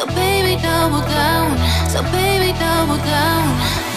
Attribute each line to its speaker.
Speaker 1: So baby, double down. So baby, double down.